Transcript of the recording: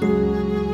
嗯。